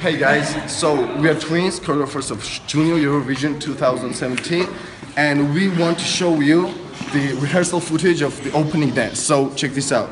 Hey guys, so we are twins, choreographers of Junior Eurovision 2017, and we want to show you the rehearsal footage of the opening dance. So check this out.